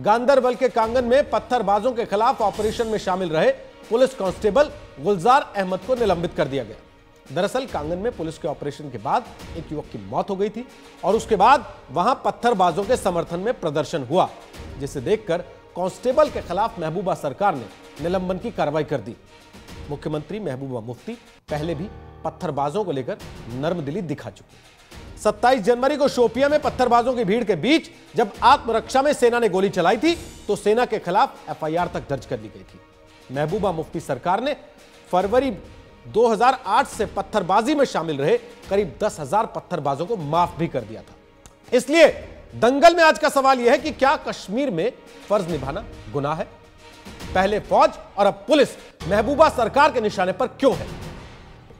गांदरबल के कांगन में पत्थरबाजों के खिलाफ ऑपरेशन में शामिल रहे पुलिस कांस्टेबल गुलजार अहमद को निलंबित कर दिया गया। दरअसल, कांगन में पुलिस के ऑपरेशन के बाद एक युवक की मौत हो गई थी और उसके बाद वहाँ पत्थरबाजों के समर्थन में प्रदर्शन हुआ, जिसे देखकर कांस्टेबल के खिलाफ महबूबा सरकार ने निलंबन की कार्रवाई कर दी। मुख्यमंत्री महबूबा मुफ्ती पहले भी पत्थरबाजों को लेकर नर्म दिखा चुकी 27 जनवरी को शोपिया में पत्थरबाजों की भीड़ के बीच जब आत्मरक्षा में सेना ने गोली चलाई थी तो सेना के खिलाफ एफआईआर तक दर्ज कर ली गई थी। महबूबा मुफ्ती सरकार ने फरवरी 2008 से पत्थरबाजी में शामिल रहे, करीब दस हज़ार पत्थरबाजों को माफ़ भी कर दिया था। इसलिए दंगल में आज का सवाल यह है कि क्या कश्मीर में फ़र्ज़ निभाना गुनाह है? पहले फौज और अब पुलिस, महबूबा सरकार के निशाने पर क्यों है?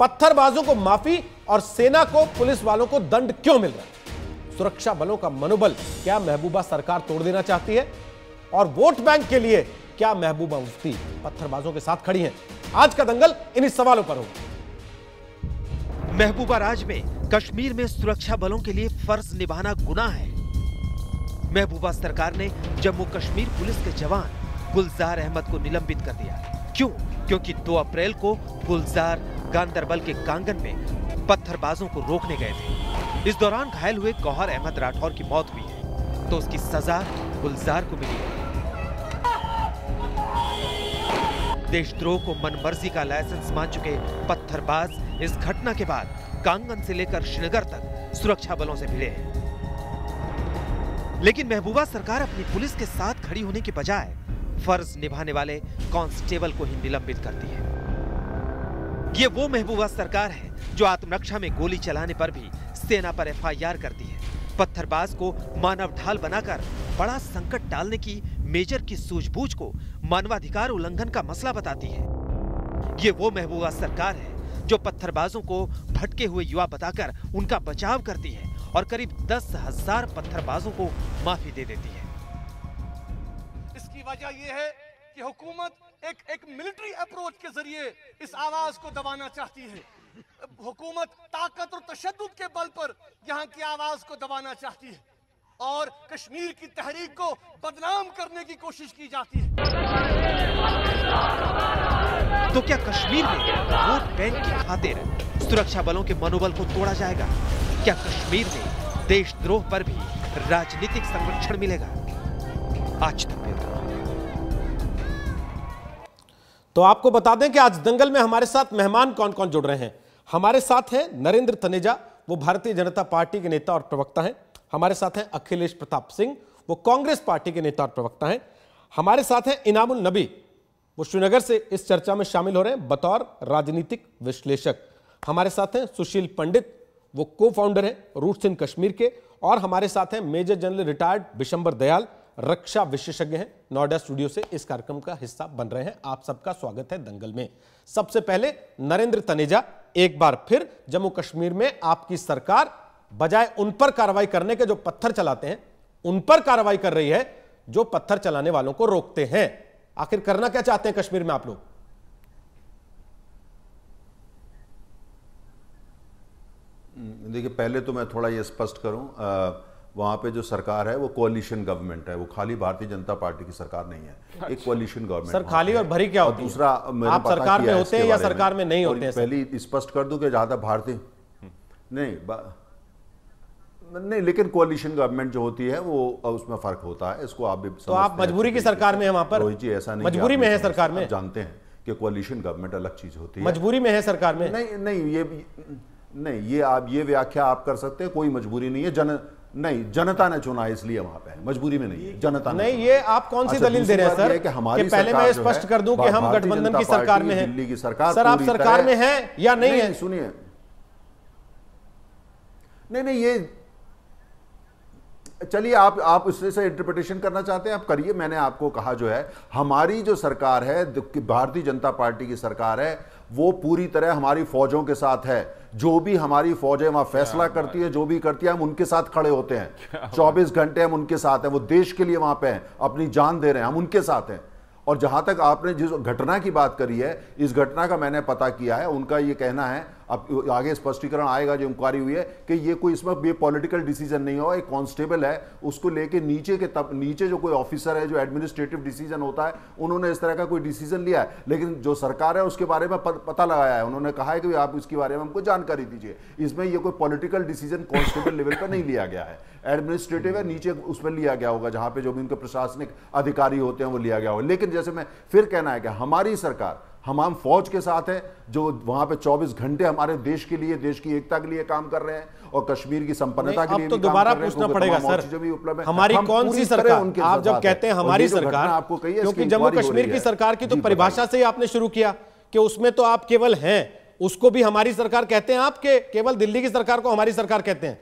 पत्थरबाजों को माफ़ी और सेना को, पुलिस वालों को दंड क्यों मिल रहा है? सुरक्षा बलों का मनोबल क्या महबूबा सरकार तोड़ देना चाहती है? और वोट बैंक के लिए क्या महबूबा मुफ्ती पत्थरबाजों के साथ खड़ी हैं? आज का दंगल इन्हीं सवालों पर होगा। महबूबा राज में कश्मीर में सुरक्षा बलों के लिए फ़र्ज़ निभाना गुना है। महबूबा सरकार ने जम्मू कश्मीर पुलिस के जवान गुलजार अहमद को निलंबित कर दिया। क्यों? क्योंकि 2 अप्रैल को गुलजार गांधरबल के कांगन में पत्थरबाजों को रोकने गए थे। इस दौरान घायल हुए गौहर अहमद राठौर की मौत हुई है तो उसकी सजा गुलजार को मिली है। देशद्रोह को मनमर्जी का लाइसेंस मान चुके पत्थरबाज इस घटना के बाद कांगन से लेकर श्रीनगर तक सुरक्षा बलों से भिड़े हैं। लेकिन महबूबा सरकार अपनी पुलिस के साथ खड़ी होने के बजाय फ़र्ज़ निभाने वाले कांस्टेबल को ही निलंबित करती है। ये वो महबूबा सरकार है जो आत्मरक्षा में गोली चलाने पर भी सेना पर एफआईआर करती है। पत्थरबाज को मानव ढाल बनाकर बड़ा संकट डालने की मेजर की सूझबूझ को मानवाधिकार उल्लंघन का मसला बताती है। ये वो महबूबा सरकार है जो पत्थरबाजों को भटके हुए युवा बताकर उनका बचाव करती है और करीब दस हज़ार पत्थरबाजों को माफ़ी दे देती है। इसकी वजह यह है कि हुकूमत एक एक मिलिट्री अप्रोच के ज़रिए इस आवाज़ को दबाना चाहती है। हुकूमत ताकत और तशद के बल पर यहाँ की आवाज़ को दबाना चाहती है और कश्मीर की तहरीक को बदनाम करने की कोशिश की जाती है। तो क्या कश्मीर में वोट बैंक की खातिर सुरक्षा बलों के मनोबल को तोड़ा जाएगा? क्या कश्मीर में देशद्रोह पर भी राजनीतिक संरक्षण मिलेगा? आज तक तो आपको बता दें कि आज दंगल में हमारे साथ मेहमान कौन कौन जुड़ रहे हैं? हमारे साथ हैं नरेंद्र तनेजा, वो भारतीय जनता पार्टी के नेता और प्रवक्ता हैं। हमारे साथ हैं अखिलेश प्रताप सिंह, वो कांग्रेस पार्टी के नेता और प्रवक्ता हैं। हमारे साथ हैं इनामुल नबी, वो श्रीनगर से इस चर्चा में शामिल हो रहे हैं, बतौर राजनीतिक विश्लेषक। हमारे साथ हैं सुशील पंडित, वो को फाउंडर हैं रूट्स इन कश्मीर के, और हमारे साथ हैं major general retired Bishambar Dayal रक्षा विशेषज्ञ हैं नोएडा स्टूडियो से इस कार्यक्रम का हिस्सा बन रहे हैं। आप सबका स्वागत है दंगल में। सबसे पहले नरेंद्र तनेजा, एक बार फिर जम्मू कश्मीर में आपकी सरकार बजाय उन पर कार्रवाई करने के जो पत्थर चलाते हैं, उन पर कार्रवाई कर रही है, जो पत्थर चलाने वालों को रोकते हैं। आखिर करना क्या चाहते हैं कश्मीर में आप लोग? देखिए, पहले तो मैं थोड़ा ये स्पष्ट करूँ। वहाँ पे जो सरकार है वो कोalition गवर्नमेंट है। वो खाली भारतीय जनता पार्टी की सरकार नहीं है। एक कोalition गवर्नमेंट सर खाली और भरी क्या होती दूसरा आप सरकार में होते हैं या सरकार में नहीं होते हैं पहली स्पष्ट कर दूँ कि ज़्यादा भारतीय नहीं नहीं लेकिन कोalition गवर्नमेंट जो होती है वो उसमें फ़र्क होता है। इसको आप भी तो आप मजबूरी की सरकार में है वहाँ पर? रोहित जी ऐसा नहीं मजबूरी में है सरकार में? जानते हैं कि कोalition गवर्नमेंट अलग चीज़ होती है। मजबूरी में है सरकार में? नहीं नहीं ये नहीं ये आप ये व्याख्या आप कर सकते हैं। कोई मजबूरी नहीं है। जन नहीं जनता ने चुना है इसलिए वहाँ पे मजबूरी में नहीं है। जनता नहीं ये आप कौन सी अच्छा, दलील दे रहे हैं सर? कि हमारी कि पहले मैं स्पष्ट कर दूँ कि हम गठबंधन की सरकार में हैं। दिल्ली की सरकार सर आप सरकार में हैं या नहीं है? सुनिए। नहीं नहीं ये चलिए आप आप इससे से इंटरप्रिटेशन करना चाहते हैं? आप करिए मैंने आपको कहा जो है हमारी जो सरकार है भारतीय जनता पार्टी की सरकार है वो पूरी तरह हमारी फौजों के साथ है। जो भी हमारी फौजें वहाँ फैसला करती है। जो भी करती है हम उनके साथ खड़े होते हैं। 24 घंटे हम उनके साथ हैं वो देश के लिए वहाँ पे हैं अपनी जान दे रहे हैं हम उनके साथ हैं। और जहाँ तक आपने जिस घटना की बात करी है इस घटना का मैंने पता किया है उनका ये कहना है अब आगे स्पष्टीकरण आएगा जो इंक्वायरी हुई है कि ये कोई इसमें ये पॉलिटिकल डिसीज़न नहीं हो एक कांस्टेबल है, उसको लेके नीचे के तब, नीचे जो कोई ऑफिसर है, जो एडमिनिस्ट्रेटिव डिसीज़न होता है, उन्होंने इस तरह का कोई डिसीज़न लिया है। लेकिन जो सरकार है, उसके बारे में पता लगाया है। उन्होंने कहा है कि आप इसके बारे में हमको जानकारी दीजिए। इसमें यह कोई पॉलिटिकल डिसीज़न कॉन्स्टेबल लेवल पर नहीं लिया गया है। एडमिनिस्ट्रेटिव है, नीचे उसमें लिया गया होगा, जहाँ पे जो भी उनके प्रशासनिक अधिकारी होते हैं, वो लिया गया होगा। लेकिन जैसे मैं फिर कहना है कि हमारी सरकार हम हम फौज के साथ है जो वहाँ पे 24 घंटे हमारे देश के लिए देश की एकता के लिए काम कर रहे हैं और कश्मीर की संपन्नता के लिए तो दोबारा पूछना पड़ेगा सर। हमारी कौन सी सरकार? उनके आप जब कहते हैं हमारी सरकार आपको कही क्योंकि जम्मू कश्मीर की सरकार की तो परिभाषा से ही आपने शुरू किया कि उसमें तो आप केवल हैं उसको भी हमारी सरकार कहते हैं आप केवल दिल्ली की सरकार को हमारी सरकार कहते हैं।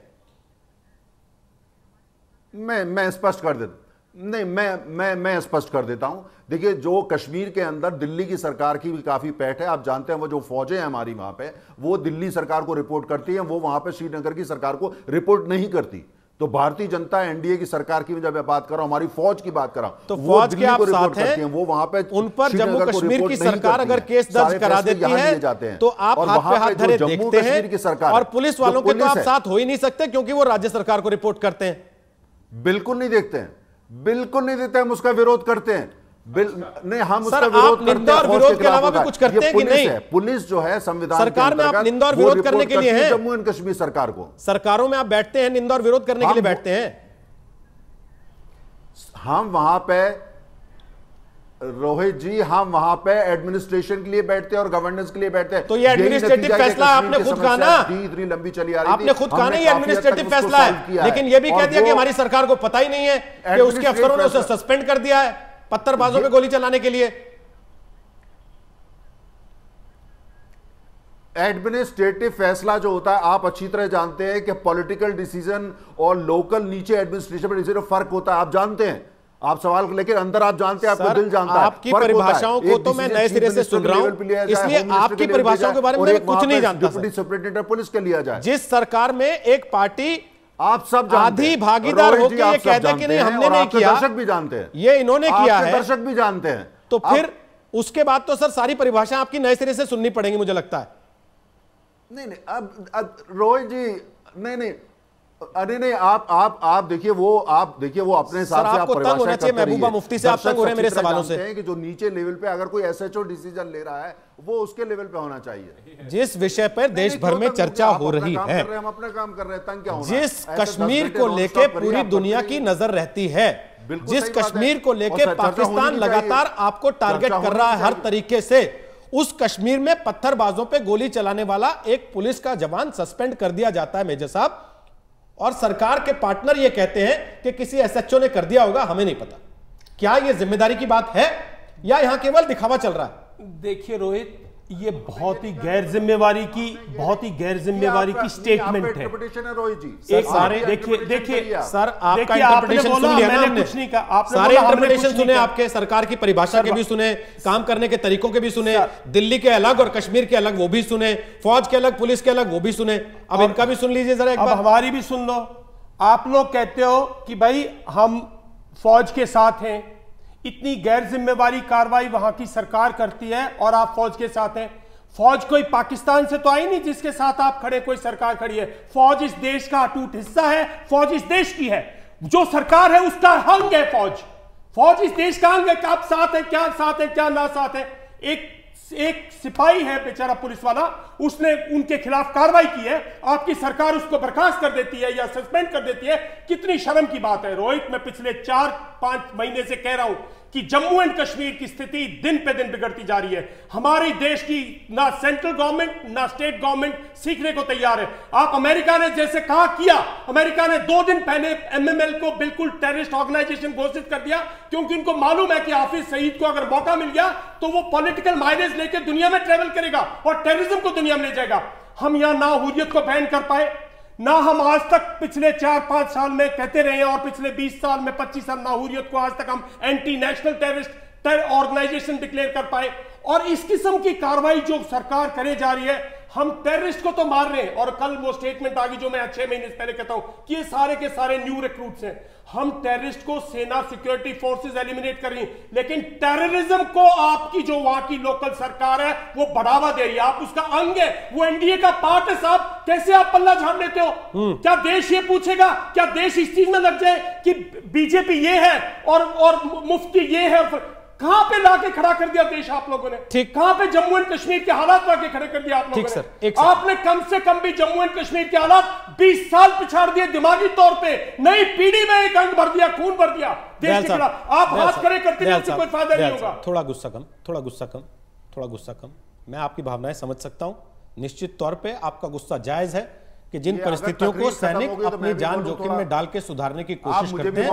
मैं मैं स्पष्ट कर देता नहीं मैं मैं मैं स्पष्ट कर देता हूँ। देखिए जो कश्मीर के अंदर दिल्ली की सरकार की भी काफ़ी पैठ है। आप जानते हैं वो जो फौजें हैं हमारी वहाँ पे वो दिल्ली सरकार को रिपोर्ट करती हैं वो वहाँ पे श्रीनगर की सरकार को रिपोर्ट नहीं करती। तो भारतीय जनता एनडीए की सरकार की जब मैं बात कर रहा हूँ हमारी फौज की बात कर रहा हूँ तो फौज के आप साथ हैं वो वहाँ पे उन पर जम्मू कश्मीर की सरकार अगर केस दर्ज करा देती है जाते हैं। तो आप हाथ पे हाथ धरे देखते हैं की सरकार और पुलिस वालों के तो आप साथ हो ही नहीं सकते क्योंकि वो राज्य सरकार को रिपोर्ट करते हैं। बिल्कुल नहीं देखते हैं। बिल्कुल नहीं देते हम उसका विरोध करते हैं। नहीं हम उसका विरोध निंदा और विरोध के अलावा भी कुछ करते हैं कि नहीं? है पुलिस जो है संविधान सरकार में आप निंदा और विरोध करने के लिए हैं जम्मू एंड कश्मीर सरकार को। सरकारों में आप बैठते हैं निंदा और विरोध करने के लिए बैठते हैं। हम वहाँ पे रोहित जी हम वहाँ पे एडमिनिस्ट्रेशन के लिए बैठते हैं और गवर्नेंस के लिए बैठते हैं। तो ये एडमिनिस्ट्रेटिव फैसला आपने खुद कहा ना इतनी लंबी चली आ रही आपने खुद कहा नहीं एडमिनिस्ट्रेटिव फैसला है। लेकिन ये भी कह दिया कि हमारी सरकार को पता ही नहीं है कि उसके अफसरों ने उसे सस्पेंड कर दिया है पत्थरबाजों पे गोली चलाने के लिए। एडमिनिस्ट्रेटिव फैसला जो होता है आप अच्छी तरह जानते हैं कि पॉलिटिकल डिसीज़न और लोकल नीचे एडमिनिस्ट्रेशन डिसीज़न फ़र्क होता है। आप जानते हैं? आप सवाल को लेकर अंदर आप जानते हैं आपको दिल जानता है। आपकी परिभाषाओं को तो मैं नए सिरे से सुन रहा हूँ इसलिए आपकी परिभाषाओं के बारे में मैं कुछ नहीं जानता डिप्टी सुप्रिंटेंडेंट पुलिस के लिया जाए। जिस सरकार में एक पार्टी आप सब आधी भागीदार होकर ये कहते कि नहीं हमने नहीं किया। दर्शक भी जानते हैं। ये इन्होंने किया है। दर्शक भी जानते हैं। तो फिर उसके बाद तो सर सारी परिभाषा आपकी नए सिरे से सुननी पड़ेगी मुझे लगता है। नहीं नहीं अब रोहित जी नहीं नहीं अरे नहीं आप आप आप देखिए वो आप देखिए वो अपने हिसाब से आपको तंग होना चाहिए महबूबा मुफ्ती से आप तंग हो रहे मेरे सवालों से। कि जो नीचे लेवल पे अगर कोई एसएचओ डिसीज़न ले रहा है वो उसके लेवल पे होना चाहिए। जिस विषय पर देश भर में चर्चा हो? रही है। हम अपना काम कर रहे हैं तंग क्या होना जिस कश्मीर को लेकर पूरी दुनिया की नज़र रहती है। जिस कश्मीर को लेकर पाकिस्तान लगातार आपको टारगेट कर रहा है हर तरीके से उस कश्मीर में पत्थरबाजों पे गोली चलाने वाला एक पुलिस का जवान सस्पेंड कर दिया जाता है मेजर साहब। और सरकार के पार्टनर ये कहते हैं कि किसी एसएचओ ने कर दिया होगा, हमें नहीं पता। क्या यह ज़िम्मेदारी की बात है या यहाँ केवल दिखावा चल रहा है? देखिए, रोहित ये बहुत ही गैर जिम्मेवारी की बहुत ही गैर जिम्मेवारी की स्टेटमेंट है। एक सारे देखिए देखिए सर आपका इंटरप्रिटेशन सुन लिया मैंने कुछ नहीं कहा। आपने सारे इंटरप्रिटेशन सुने आपके सरकार की परिभाषा के भी सुने काम करने के तरीकों के भी सुने दिल्ली के अलग और कश्मीर के अलग वो भी सुने फौज के अलग पुलिस के अलग वो भी सुने। अब इनका भी सुन लीजिए जरा एक बार। हमारी भी सुन लो। आप लोग कहते हो कि भाई हम फौज के साथ हैं इतनी गैर जिम्मेवारी कार्रवाई वहाँ की सरकार करती है और आप फौज के साथ हैं। फौज कोई पाकिस्तान से तो आई नहीं जिसके साथ आप खड़े, कोई सरकार खड़ी है। फौज इस देश का अटूट हिस्सा है, फौज इस देश की है। जो सरकार है उसका अंग है फौज। फौज इस देश का अंग है आप साथ है, क्या साथ है, क्या ना साथ है। एक एक सिपाही है बेचारा पुलिस वाला, उसने उनके खिलाफ कार्रवाई की है, आपकी सरकार उसको बर्खास्त कर देती है या सस्पेंड कर देती है, कितनी शर्म की बात है। रोहित, मैं पिछले चार पाँच महीने से कह रहा हूँ कि जम्मू एंड कश्मीर की स्थिति दिन पे दिन बिगड़ती जा रही है। हमारे देश की ना सेंट्रल गवर्नमेंट, ना स्टेट गवर्नमेंट सीखने को तैयार है। आप अमेरिका ने जैसे कहा किया, अमेरिका ने दो दिन पहले एमएमएल को बिल्कुल टेररिस्ट ऑर्गेनाइजेशन घोषित कर दिया, क्योंकि उनको मालूम है कि हाफिज सईद को अगर मौका मिल गया तो वो पॉलिटिकल माइलेज लेकर दुनिया में ट्रेवल करेगा और टेररिज्म को दुनिया में ले जाएगा। हम यहाँ ना हुरियत को बैन कर पाए ना हम आज तक पिछले चार पाँच साल में कहते रहे और पिछले बीस साल में पच्चीस साल नाहूरियत को आज तक हम anti national terrorist organisation declare कर पाए। और इस किस्म की कार्रवाई जो सरकार करे जा रही है हम टेररिस्ट को तो मार रहे हैं। और कल वो स्टेटमेंट आ गई जो मैं छह महीने से पहले कहता हूँ कि ये सारे के सारे न्यू रिक्रूट्स हैं। हम टेररिस्ट को सेना सिक्योरिटी फोर्सेस एलिमिनेट कर रही लेकिन टेररिज्म को आपकी जो वहाँ की लोकल सरकार है वो बढ़ावा दे रही है। आप उसका अंग है। वो एनडीए का पार्ट है साहब। कैसे आप पल्ला झाड़ लेते हो? क्या देश ये पूछेगा? क्या देश इस चीज़ में लग जाए कि बीजेपी ये है और और मुफ्ती ये है कहाँ पे लाके खड़ा कर दिया देश आप लोगों ने? ठीक। कहाँ पे जम्मू एंड कश्मीर के हालात लाके खड़े कर दिया आप लोगों ने? सर, एक। आपने कम से कम भी जम्मू एंड कश्मीर के हालात 20 साल पिछाड़ दिए दिमागी तौर पे। नई पीढ़ी में एक अंग भर दिया खून भर दिया देश के खिलाफ। आप हाथ खड़े करते नहीं उससे कोई फ़ायदा नहीं होगा। थोड़ा गुस्सा कम थोड़ा गुस्सा कम थोड़ा गुस्सा कम। मैं आपकी भावनाएँ समझ सकता हूँ। निश्चित तौर पे आपका गुस्सा जायज़ है। कि जिन परिस्थितियों को सैनिक तो अपनी जान जोखिम में डाल के सुधारने की कोशिश करते हैं।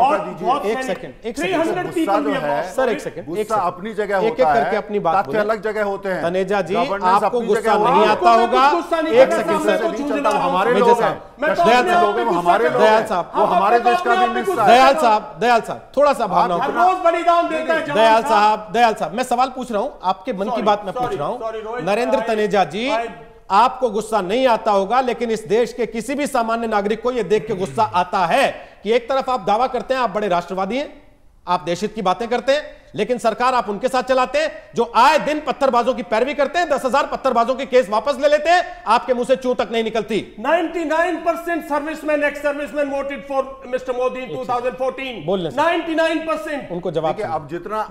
एक सेकंड एक सेकंड है सर एक सेकंड एक अपनी जगह एक एक करके अपनी बात अलग जगह होते हैं। तनेजा जी आपको गुस्सा नहीं आता होगा। एक सेकंड सर। तो हूँ। हमारे मेजर लोग साहब, हैं। मैं तो हैं, गुस्सा हमारे दयाल साहब, वो हमारे देश का दयाल साहब दयाल साहब थोड़ा सा है जवान दयाल साहब। साहब। दयाल साहब मैं सवाल पूछ रहा हूँ आपके मन की बात मैं पूछ रहा हूँ नरेंद्र तनेजा जी आपको गुस्सा नहीं आता होगा, लेकिन इस देश के किसी भी सामान्य नागरिक को यह देख के गुस्सा आता है कि एक तरफ़ आप दावा करते हैं, आप बड़े राष्ट्रवादी हैं। आप देशहित की बातें करते हैं लेकिन सरकार आप उनके साथ चलाते हैं जो आए दिन पत्थरबाजों की पैरवी करते हैं दस हज़ार पत्थरबाजों के केस वापस ले लेते हैं आपके मुँह से चू तक नहीं निकलती 99% servicemen, ex-servicemen voted for Mr. Modi in 2014. बोलने से। 99%. उनको जवाब। अब जितना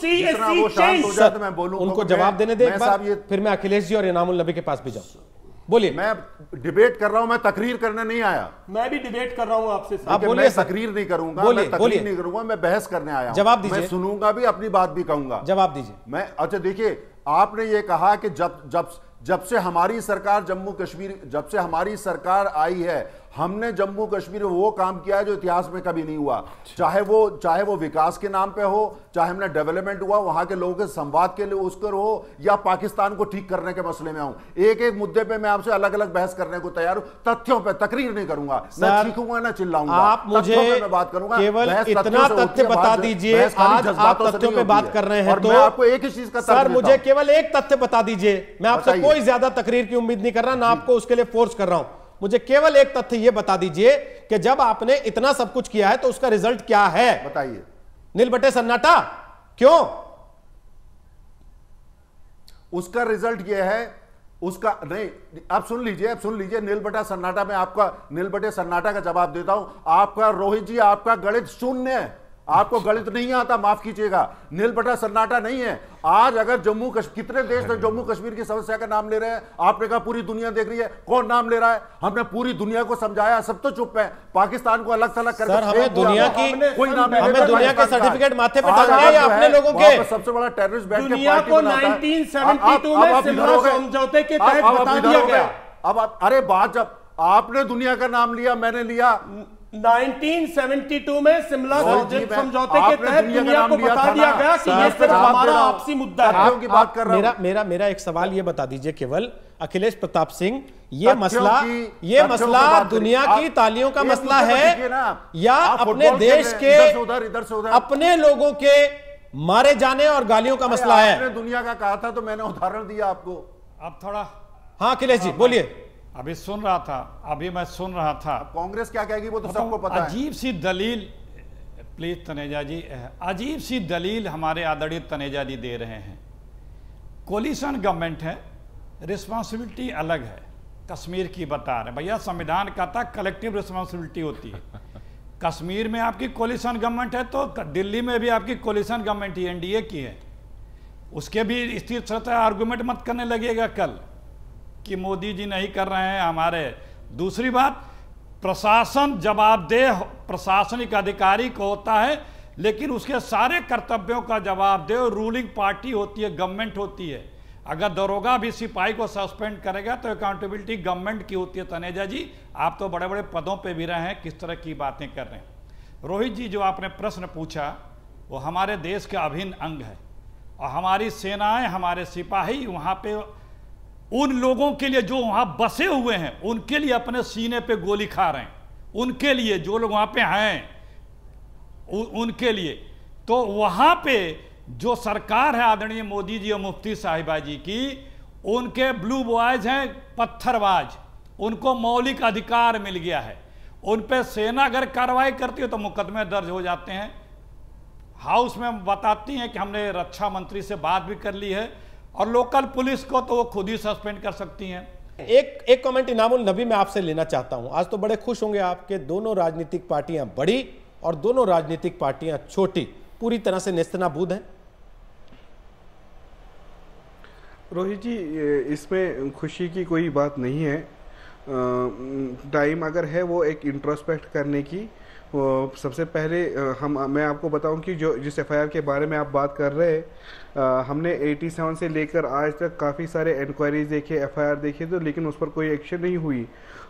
see a जितना sea वो शांत change. हो जाए तो मैं बोलूँ उनको जवाब देने दे मैं एक बार फिर मैं अखिलेश जी और इनामुल नबी के पास भी जाऊँ बोलिए। मैं डिबेट कर रहा हूँ मैं तकरीर करने नहीं आया। मैं भी डिबेट कर रहा हूँ आपसे आप बोलिए मैं तकरीर नहीं करूँगा बोलिए, मैं तकरीर नहीं करूँगा मैं बहस करने आया जवाब दीजिए। मैं सुनूँगा भी अपनी बात भी कहूँगा। जवाब दीजिए। मैं अच्छा देखिए आपने ये कहा कि जब जब जब से हमारी सरकार जम्मू कश्मीर जब से हमारी सरकार आई है हमने जम्मू कश्मीर में वो काम किया है जो इतिहास में कभी नहीं हुआ। चाहे वो चाहे वो विकास के नाम पे हो चाहे हमने डेवलपमेंट हुआ वहाँ के लोगों के संवाद के लिए उसकर हो या पाकिस्तान को ठीक करने के मसले में हूँ। एक एक मुद्दे पे मैं आपसे अलग अलग बहस करने को तैयार हूँ। तथ्यों पे तकरीर नहीं करूँगा। मैं चीखूँगा ना चिल्लाऊँगा। आप मुझे मैं बात करूँगा। केवल इतना तथ्यों बता दीजिए आज आप तथ्यों पे बात कर रहे हैं तो आपको एक ही चीज़ का सर मुझे केवल एक तथ्य बता दीजिए। मैं आपसे कोई ज़्यादा तकरीर की उम्मीद नहीं कर रहा ना आपको उसके लिए फोर्स कर रहा हूँ। मुझे केवल एक तथ्य यह बता दीजिए कि जब आपने इतना सब कुछ किया है तो उसका रिज़ल्ट क्या है? बताइए। नील बटे सन्नाटा क्यों? उसका रिज़ल्ट यह है उसका नहीं आप सुन लीजिए आप सुन लीजिए नील बटा सन्नाटा में आपका नील बटे सन्नाटा का जवाब देता हूँ। आपका रोहित जी आपका गणित शून्य है। आपको गणित नहीं आता माफ़ कीजिएगा नील बटा सन्नाटा नहीं है आज अगर जम्मू कश्मीर कितने देश ने जम्मू कश्मीर की समस्या का नाम ले रहे हैं आपने कहा पूरी दुनिया देख रही है कौन नाम ले रहा है हमने पूरी दुनिया को समझाया सब तो चुप है पाकिस्तान को अलग थलग सर, हमें दुनिया की- कोई नाम हमें दुनिया के। सर्टिफिकेट माथे पे आज टांगने हैं या अपने लोगों के? सबसे बड़ा टेररिस्ट बैठ दुनिया को 1972 अब- अब- में अब सिमला इधर गए। समझौते के तहत बता दिया गया। अब अब अरे बात जब आपने दुनिया का नाम लिया मैंने लिया 1972 में शिमला समझौते के तहत दुनिया का बता दिया गया कि ये सिर्फ़ हमारा आपसी मुद्दा है। तथ्यों की बात कर रहा मेरा मेरा मेरा एक सवाल ये बता दीजिए केवल अखिलेश प्रताप सिंह ये मसला ये मसला दुनिया की तालियों का मसला है या अपने देश के इधर से उधर, इधर से उधर। अपने लोगों के मारे जाने और गालियों का मसला है। दुनिया का कहा था तो मैंने उदाहरण दिया आपको। अब थोड़ा हाँ अखिलेश जी बोलिए। अभी सुन रहा था अभी मैं सुन रहा था। कांग्रेस क्या कहेगी वो तो सबको पता है। अजीब सी दलील प्लीज़ तनेजा जी अजीब सी दलील हमारे आदरणीय तनेजा जी दे रहे हैं। कोलिशन गवर्नमेंट है रिस्पॉन्सिबिलिटी अलग है। कश्मीर की बता रहे भैया संविधान कहता कलेक्टिव रिस्पॉन्सिबिलिटी होती है। कश्मीर में आपकी कोलिशन गवर्नमेंट है तो दिल्ली में भी आपकी कोलिशन गवर्नमेंट ही एनडीए की है। उसके भी स्थिर सतह आर्गूमेंट मत करने लगेगा कल। कि मोदी जी नहीं कर रहे हैं हमारे। दूसरी बात, प्रशासन जवाबदेह, प्रशासनिक अधिकारी को होता है, लेकिन उसके सारे कर्तव्यों का जवाबदेह रूलिंग पार्टी होती है, गवर्नमेंट होती है। अगर दरोगा भी सिपाही को सस्पेंड करेगा तो अकाउंटेबिलिटी गवर्नमेंट की होती है, तनेजा जी। आप तो बड़े बड़े पदों पे भी रहे हैं, किस तरह की बातें कर रहे हैं। रोहित जी, जो आपने प्रश्न पूछा, वो हमारे देश का अभिन्न अंग है। और हमारी सेनाएँ, हमारे सिपाही, वहाँ पे उन लोगों के लिए जो वहाँ बसे हुए हैं, उनके लिए अपने सीने पे गोली खा रहे हैं। उनके लिए, जो लोग वहाँ पे हैं उनके लिए। तो वहाँ पे जो सरकार है आदरणीय मोदी जी और मुफ्ती साहिबा जी की, उनके ब्लू बॉयज़ हैं, पत्थरबाज। उनको मौलिक अधिकार मिल गया है। उन पे सेना अगर कार्रवाई करती है तो मुकदमे दर्ज हो जाते हैं। हाउस में बताती हैं कि हमने रक्षा मंत्री से बात भी कर ली है। और लोकल पुलिस को तो वो खुद ही सस्पेंड कर सकती हैं। एक एक कमेंट इनामुल नबी मैं आपसे लेना चाहता हूँ। आज तो बड़े खुश होंगे आपके। दोनों राजनीतिक पार्टियाँ बड़ी और दोनों राजनीतिक पार्टियाँ छोटी। पूरी तरह से नेस्तनाबूद हैं। रोहित जी इसमें खुशी की कोई बात नहीं है। टाइम अगर है वो एक इंट्रोस्पेक्ट करने की सबसे पहले हम, मैं आपको बताऊँ कि जो, जिस एफआईआर के बारे में आप बात कर रहे हैं हमने 87 से लेकर आज तक काफ़ी सारे इंक्वायरीज देखे एफआईआर देखे तो लेकिन उस पर कोई एक्शन नहीं हुई।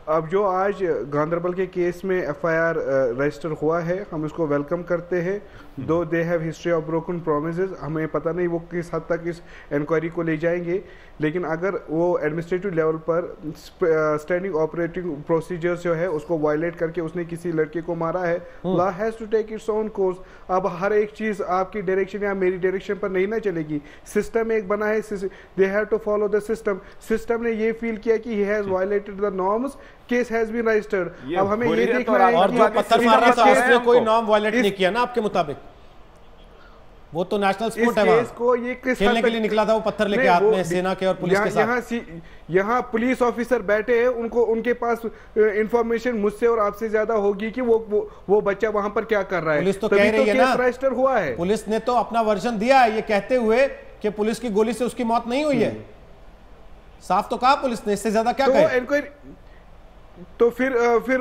अब जो आज गांधरबल के केस में एफआईआर रजिस्टर हुआ है हम इसको वेलकम करते हैं। Though they have history of broken promise हमें पता नहीं वो किस हद तक इस इंक्वायरी को ले जाएँगे लेकिन अगर वो एडमिनिस्ट्रेटिव लेवल पर स्टैंडिंग ऑपरेटिंग प्रोसीजर्स जो है उसको वायलेट करके उसने किसी लड़के को मारा है law has to take its own course अब हर एक चीज़ आपकी डायरेक्शन या मेरी डायरेक्शन पर नहीं ना चलेगी। सिस्टम एक बना है they have to follow the system system ने ये फील किया कि he has violated the norms case has been registered. अब हमें ये देखना है और जो पत्थर मार रहा था उसने कोई नॉर्म वायलेट नहीं किया ना आपके मुताबिक? वो तो नेशनल स्पोर्ट है वहाँ। को ये किस खेलने के लिए निकला था वो पत्थर लेके हाथ में सेना के और पुलिस के साथ। यहाँ यहाँ पुलिस ऑफिसर बैठे हैं उनको उनके पास इंफॉर्मेशन मुझसे और आपसे ज़्यादा होगी कि वो वो, वो बच्चा वहाँ पर क्या कर रहा है। पुलिस तो कह रही तो है ना। रजिस्टर हुआ है। पुलिस ने तो अपना वर्जन दिया है ये कहते हुए कि पुलिस की गोली से उसकी मौत नहीं हुई है। हम्म। साफ़ तो कहा पुलिस ने इससे ज़्यादा क्या तो तो फिर फिर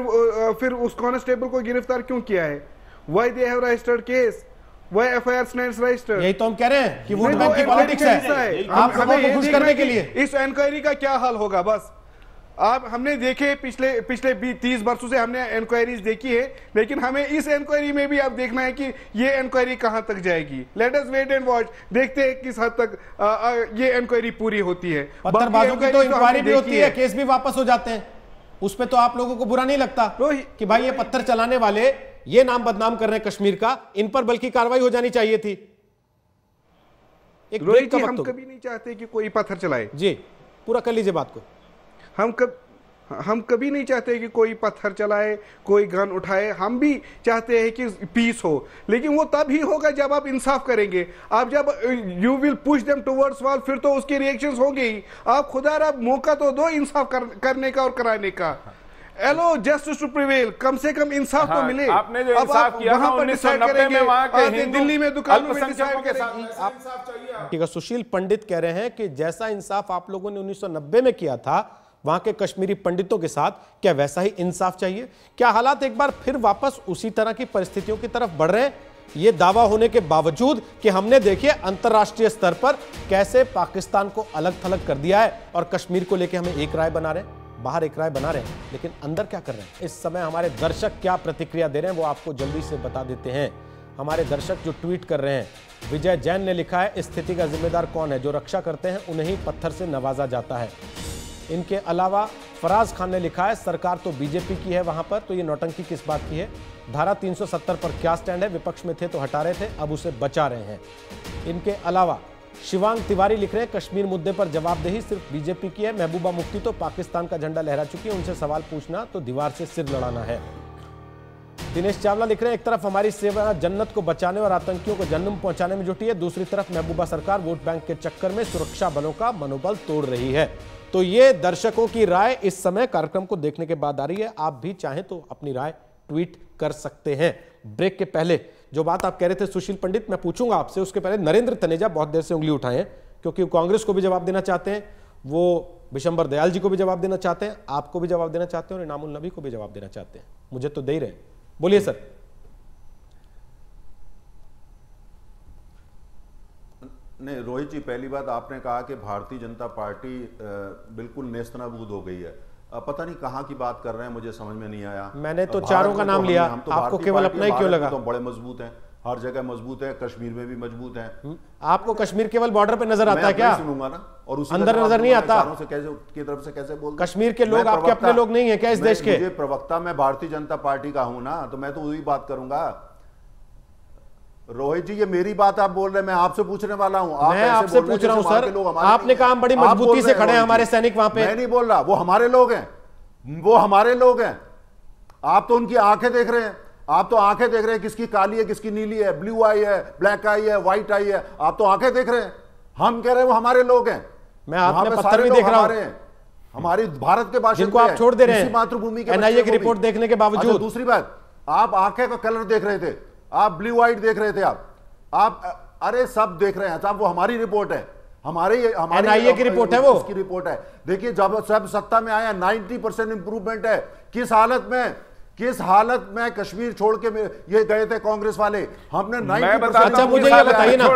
फिर उस कॉन्स्टेबल को गिरफ़्तार क्यों किया है? Why they have registered case वह एफ़ आई आर रजिस्टर यही तो हम कह रहे हैं कि वोट बैंक की पॉलिटिक्स है। आप लोगों को खुश करने के लिए। इस इंक्वायरी का क्या हाल होगा बस। आप हमने देखे पिछले पिछले तीस वर्षों से हमने इंक्वायरीज देखी है लेकिन हमें इस इंक्वायरी में भी अब देखना है कि ये इंक्वायरी कहाँ तक जाएगी। Let us wait and watch देखते हैं किस हद तक आ, आ, ये इंक्वायरी पूरी होती है। पत्थरबाजों की तो इंक्वायरी भी होती है केस भी वापस हो जाते हैं। उस पर तो आप लोगों को बुरा नहीं लगता कि भाई ये पत्थर चलाने वाले ये नाम बदनाम कर रहे हैं कश्मीर का इन पर बल्कि कार्रवाई हो जानी चाहिए थी। एक ब्रेक का हम कभी नहीं चाहते कि कोई पत्थर चलाए। जी पूरा कर लीजिए बात को। हम कब हम कभी नहीं चाहते कि कोई पत्थर चलाए कोई गन उठाए। हम भी चाहते हैं कि पीस हो। लेकिन वो तब ही होगा जब आप इंसाफ करेंगे। आप जब you will push them towards wall फिर तो उसके रिएक्शंस होंगे ही। आप खुदा आप मौका तो दो इंसाफ कर, करने का और कराने का। एलो जस्टिस टू प्रिवेल कम से कम इंसाफ तो हाँ, तो मिले। आपने जो इंसाफ किया वहाँ पर डिसाइड करेंगे। वहाँ के दिल्ली में दुकानों में डिसाइड के साथ ठीक है सुशील पंडित कह रहे हैं कि जैसा इंसाफ आप लोगों ने 1990 में किया था वहाँ के कश्मीरी पंडितों के साथ क्या वैसा ही इंसाफ चाहिए? क्या हालात एक बार फिर वापस उसी तरह की परिस्थितियों की तरफ़ बढ़ रहे हैं? ये दावा होने के बावजूद कि हमने देखिए अंतरराष्ट्रीय स्तर पर कैसे पाकिस्तान को अलग थलग कर दिया है और कश्मीर को लेकर हमें एक राय बना रहे हैं, बाहर एक राय बना रहे हैं, लेकिन अंदर क्या कर रहे हैं? इस समय हमारे दर्शक क्या प्रतिक्रिया दे रहे हैं वो आपको जल्दी से बता देते हैं। हमारे दर्शक जो ट्वीट कर रहे हैं, विजय जैन ने लिखा है स्थिति का जिम्मेदार कौन है? जो रक्षा करते हैं, उन्हें पत्थर से नवाजा जाता है। इनके अलावा फराज खान ने लिखा है, सरकार तो बीजेपी की है वहाँ पर तो ये नौटंकी किस बात की है? धारा 370 पर क्या स्टैंड है? विपक्ष में थे तो हटा रहे थे, अब उसे बचा रहे हैं। इनके अलावा शिवांग तिवारी लिख रहे हैं, कश्मीर मुद्दे पर जवाबदेही सिर्फ़ बीजेपी की है, महबूबा मुफ्ती तो पाकिस्तान का झंडा लहरा चुकी है, उनसे सवाल पूछना तो दीवार से सिर लड़ाना है। दिनेश चावला लिख रहे हैं, एक तरफ़ हमारी सेवा जन्नत को बचाने और आतंकियों को जन्म पहुँचाने में जुटी है, दूसरी तरफ़ महबूबा सरकार वोट बैंक के चक्कर में सुरक्षा बलों का मनोबल तोड़ रही है। तो ये दर्शकों की राय इस समय कार्यक्रम को देखने के बाद आ रही है। आप भी चाहें तो अपनी राय ट्वीट कर सकते हैं। ब्रेक के पहले जो बात आप कह रहे थे सुशील पंडित, मैं पूछूँगा आपसे, उसके पहले नरेंद्र तनेजा बहुत देर से उंगली उठाए हैं क्योंकि कांग्रेस को भी जवाब देना चाहते हैं, वो विशंबर दयाल जी को भी जवाब देना चाहते हैं, आपको भी जवाब देना चाहते हैं और इनामुल नबी को भी जवाब देना चाहते हैं। मुझे तो दे ही रहे बोलिए सर। नहीं रोहित जी पहली बात आपने कहा कि भारतीय जनता पार्टी बिल्कुल नेस्तनाबूद हो गई है। पता नहीं कहाँ की बात कर रहे हैं मुझे समझ में नहीं आया। मैंने तो चारों का नाम तो लिया। हम तो आपको केवल अपना ही क्यों लगा? तो बड़े मज़बूत हैं हर जगह मज़बूत है कश्मीर में भी मज़बूत है। हम्म। आपको कश्मीर केवल बॉर्डर पे नज़र आता है क्या? सुनूँगा ना और उस अंदर नज़र नहीं आता। से कैसे की तरफ़ से कैसे बोल कश्मीर के लोग आपके अपने लोग नहीं है क्या इस देश के? प्रवक्ता मैं भारतीय जनता पार्टी का हूँ ना तो मैं तो वही बात करूँगा। रोहित जी ये मेरी बात आप बोल रहे हैं मैं आपसे पूछने वाला हूँ। आप मैं आपसे पूछ रहा हूँ सर, आपने कहा बड़ी मजबूती से खड़े हैं हमारे सैनिक वहाँ पे। मैं नहीं बोल रहा वो हमारे लोग हैं। वो हमारे लोग हैं। आप तो उनकी आँखें देख रहे हैं। आप तो आँखें देख रहे हैं किसकी काली है किसकी नीली है ब्लू आई है ब्लैक आई है व्हाइट आई है। आप तो आँखें देख रहे हैं। हम कह रहे हैं वो हमारे लोग हैं। मैं पे पत्थर भी देख रहा हूँ। हमारी भारत के बाशिंदे जिनको आप छोड़ दे रहे हैं। मातृभूमि के रिपोर्ट देखने के बावजूद। अच्छा, दूसरी बात आप आँखें का कलर देख रहे थे। आप ब्लू व्हाइट देख रहे थे आप। आप अरे सब देख रहे हैं साहब वो हमारी रिपोर्ट है। हमारे हमारे आईए की रिपोर्ट है वो। उसकी रिपोर्ट है। देखिए जब सब सत्ता में आया 90 परसेंट इंप्रूवमेंट है। किस हालत में? किस हालत में कश्मीर छोड़ के ये गए थे कांग्रेस वाले? हमने 90 मैं बताता अच्छा, मुझे ये बताइए ना।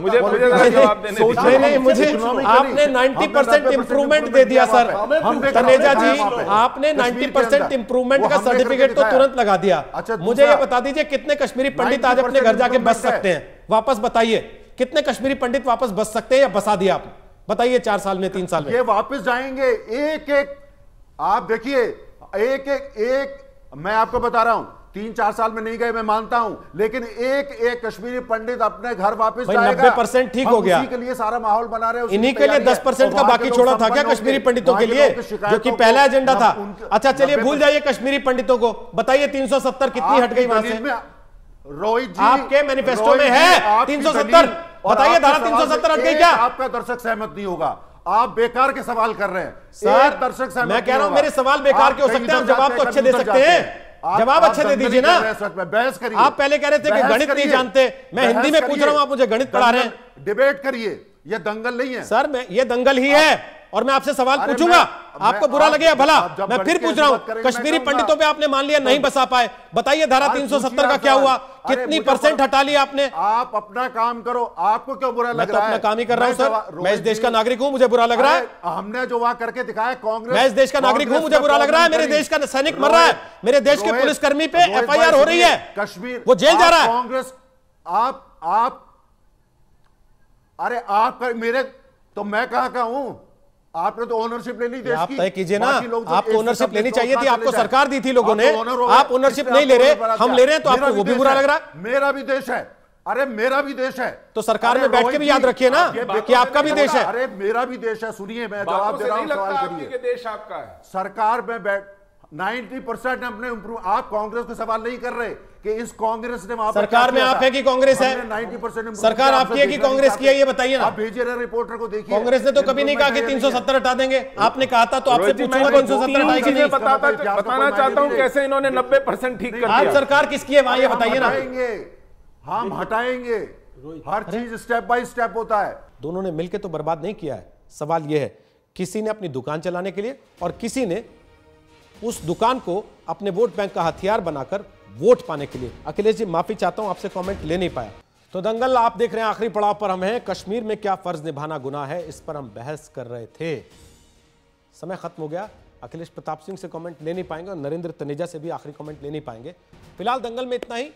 मुझे मुझे। नहीं मुझे आपने 90 परसेंट 90% इंप्रूवमेंट दे दिया सर। हमने तनेजा जी आपने 90 परसेंट अंदर। इंप्रूवमेंट का सर्टिफिकेट तो तुरंत लगा दिया। अच्छा, मुझे ये बता दीजिए कितने कश्मीरी पंडित आज अपने घर जाके बस सकते हैं? वापस बताइए कितने कश्मीरी पंडित वापस बस सकते हैं या बसा दिया आप बताइए चार साल में तीन साल में। ये वापस जाएँगे एक एक आप देखिए एक एक एक मैं आपको बता रहा हूँ तीन चार साल में नहीं गए मैं मानता हूँ लेकिन एक एक कश्मीरी पंडित अपने घर वापस जाएगा। 90% ठीक हो गया। के लिए सारा माहौल बना रहे हैं इन्हीं के लिए। 10 परसेंट का बाकी छोड़ा था क्या कश्मीरी पंडितों के लिए? जो कि पहला एजेंडा था। अच्छा चलिए भूल जाइए कश्मीरी पंडितों को। बताइए 370 कितनी हट गई वहाँ से? रोहित जी आपके मैनिफेस्टो में है आपकी 370 दलील और बताइए धारा सवाल 370 हट गई क्या? आपका दर्शक सहमत नहीं होगा। आप बेकार के सवाल कर रहे हैं। सर, दर्शक सहमत मैं कह रहा हूँ मेरे सवाल बेकार के हो सकते हैं, आप जवाब तो अच्छे दे सकते हैं। जवाब अच्छे दे दीजिए ना। बहस करिए। आप पहले कह रहे थे कि गणित नहीं जानते। मैं हिंदी में पूछ रहा हूँ आप मुझे गणित पढ़ा रहे हैं। डिबेट करिए। ये दंगल नहीं है। सर मैं ये दंगल ही है। और मैं आपसे सवाल पूछूँगा। आपको बुरा लगे या भला? मैं फिर पूछ रहा हूँ कश्मीरी पंडितों पे आपने मान लिया नहीं बसा पाए। बताइए धारा आज 370 पूछिए का क्या हुआ? कितनी परसेंट हटा लिया आपने? आप अपना काम करो। आपको क्यों बुरा लग तो रहा अपना है? काम ही कर रहा हूँ सर। मैं इस देश का नागरिक हूँ मुझे बुरा लग रहा है। हमने जो वहाँ करके दिखाया कांग्रेस मैं इस देश का नागरिक हूँ मुझे बुरा लग रहा है। मेरे देश का सैनिक मर रहा है। मेरे देश के पुलिसकर्मी पे एफ़ हो रही है। कश्मीर वो जेल जा रहा है। कांग्रेस आप आप अरे आप मेरे तो मैं कहा हूँ? आपने तो ओनरशिप ले ली देश आप तय कीजिए ना तो आपको ओनरशिप लेनी चाहिए थी आपको सरकार दी थी लोगों ने। आप ओनरशिप नहीं ले रहे हम ले रहे हैं तो मेरा आपको वो भी देश बुरा है। लग रहा। है मेरा भी देश है। अरे मेरा भी देश है। तो सरकार में बैठ के भी याद रखिए ना कि आपका भी देश है। अरे मेरा भी देश है सुनिए मैं जवाब दे रहा हूँ लगता सवाल करिए। देश आपका है। सरकार में बैठ 90 परसेंट अपने इम्प्रूव आप कांग्रेस को सवाल नहीं कर रहे। कि इस कांग्रेस ने वहाँ सरकार में आप है कि कांग्रेस है? 90 परसेंट सरकार आपकी है कि कांग्रेस की है, ये बताइए ना। आप भेजिए ना रिपोर्टर को देखिए। कांग्रेस ने तो कभी नहीं कहा कि Improvement है या 370 हटा देंगे। आपने कहा था तो आपसे पूछूँगा मैं कौन सौ सत्तर हटाई कि चीज़ें नहीं बताना चाहता हूँ कैसे इन्होंने 90 परसेंट ठीक कर आज सरकार किसकी है वहाँ ये बताइए ना। हम हटाएँगे। हर चीज़ स्टेप बाय स्टेप होता है। दोनों ने मिलकर तो बर्बाद नहीं किया है। सवाल यह है किसी ने अपनी दुकान चलाने के लिए और किसी ने उस दुकान को अपने वोट बैंक का हथियार बनाकर वोट पाने के लिए। अखिलेश जी, माफ़ी चाहता हूँ, आपसे कमेंट ले नहीं पाया। तो दंगल, आप देख रहे हैं आखिरी पड़ाव पर हम हैं। कश्मीर में क्या फ़र्ज़ निभाना गुना है, इस पर हम बहस कर रहे थे। समय खत्म हो गया। अखिलेश प्रताप सिंह से कमेंट ले नहीं पाएँगे और नरेंद्र तनेजा से भी आखिरी कमेंट ले नहीं पाएँगे। फ़िलहाल दंगल में इतना ही।